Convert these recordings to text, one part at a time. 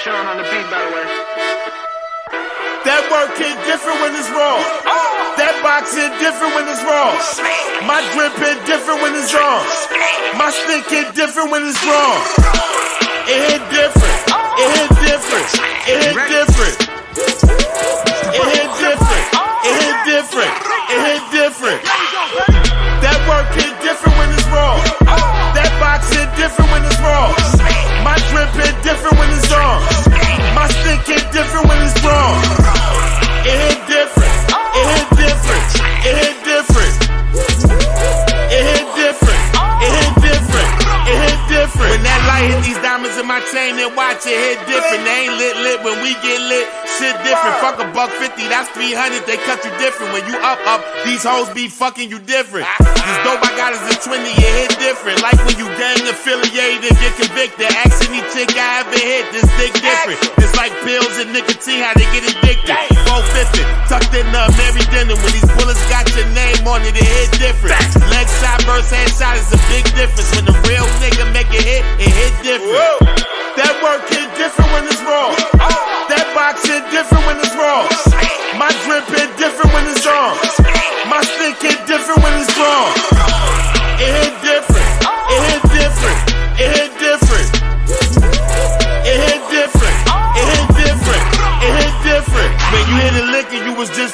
Sean on the beat, by the way. That work hit different when it's raw. That box hit different when it's raw. My drip hit different when it's on. My stick hit different when it's raw. It hit different. It hit different. It hit different. It hit different. It hit different. It hit different. That work hit different when it's raw. Different. When that light hit these diamonds in my chain and watch it hit different. They ain't lit lit when we get lit. Shit different. Fuck a buck fifty, that's three hundred. They cut you different. When you up up, these hoes be fucking you different. This dope I got is a twenty, it hit different. Like when you gang affiliated, get convicted. Ask any chick I ever hit, this dick different. It's like pills and nicotine, how they get addicted. 450, tucked in the Mary dinner. When these bullets got your name on it, it hit different. Is a big difference. When the real nigga make it hit, it hit different.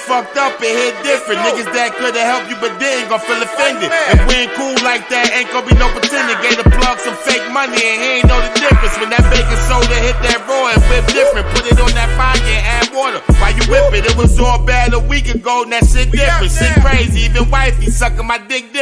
Fucked up, it hit different. Niggas that could've helped you, but they ain't gon' feel offended. If we ain't cool like that, ain't gon' be no pretending. Gave the plug some fake money and he ain't know the difference. When that baking soda hit that raw and whip different, put it on that fire and add water. While you whip it, it was all bad a week ago, and that shit different. Shit crazy, even wifey sucking my dick different.